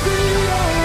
be alright.